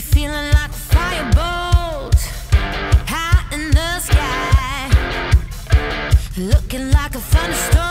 feeling like a fireball, high in the sky, looking like a thunderstorm.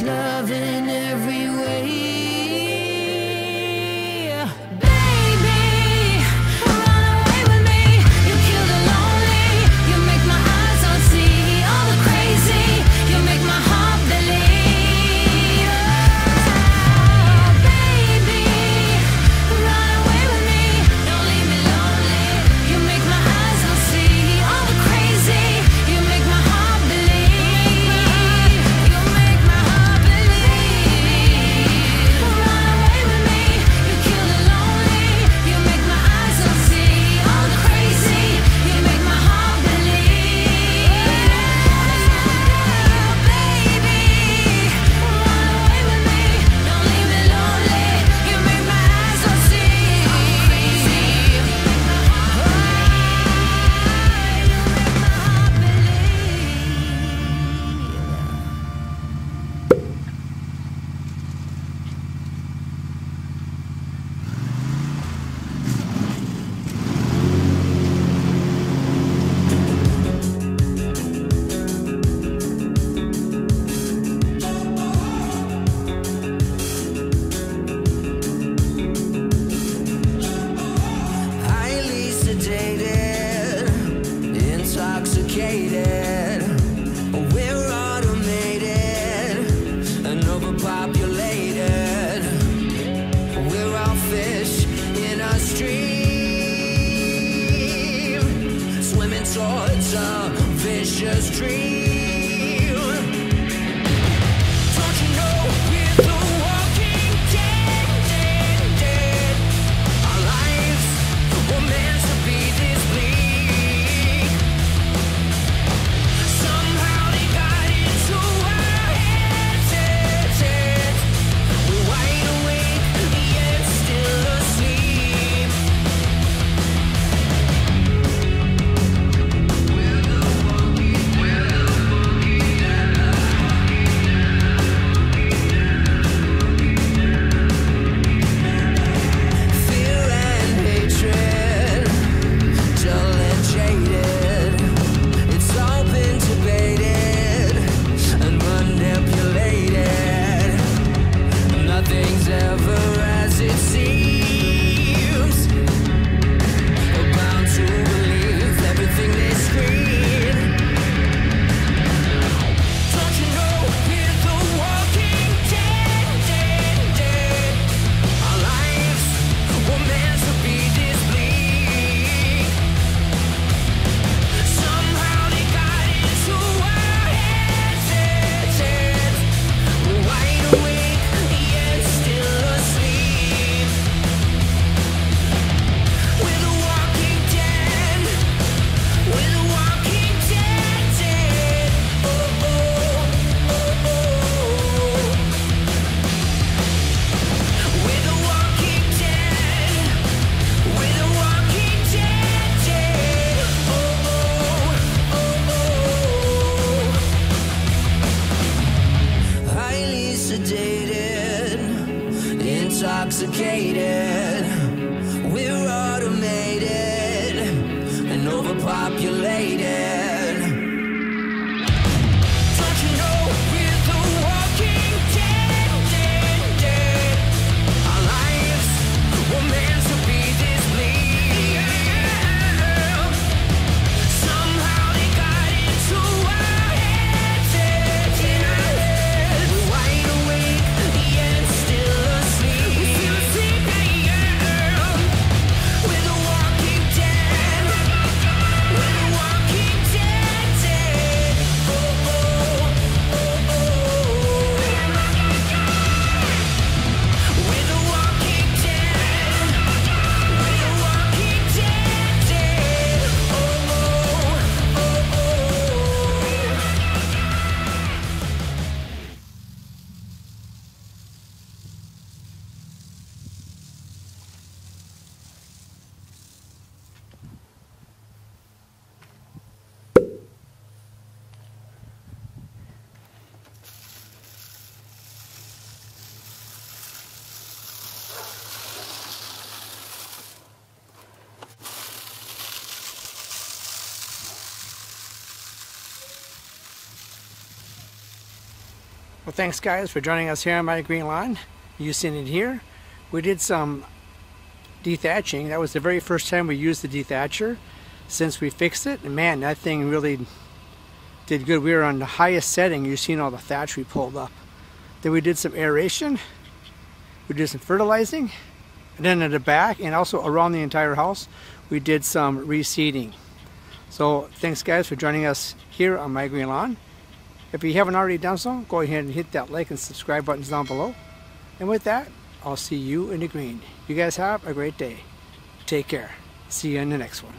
Love in every way. just dream. complicated. Well, thanks guys for joining us here on my green lawn. You seen it here. We did some dethatching. That was the very first time we used the dethatcher since we fixed it. And man, that thing really did good. We were on the highest setting. You've seen all the thatch we pulled up. Then we did some aeration. We did some fertilizing. And then at the back and also around the entire house, we did some reseeding. So thanks guys for joining us here on My Green Lawn. If you haven't already done so, go ahead and hit that like and subscribe buttons down below. And with that, I'll see you in the green. You guys have a great day. Take care. See you in the next one.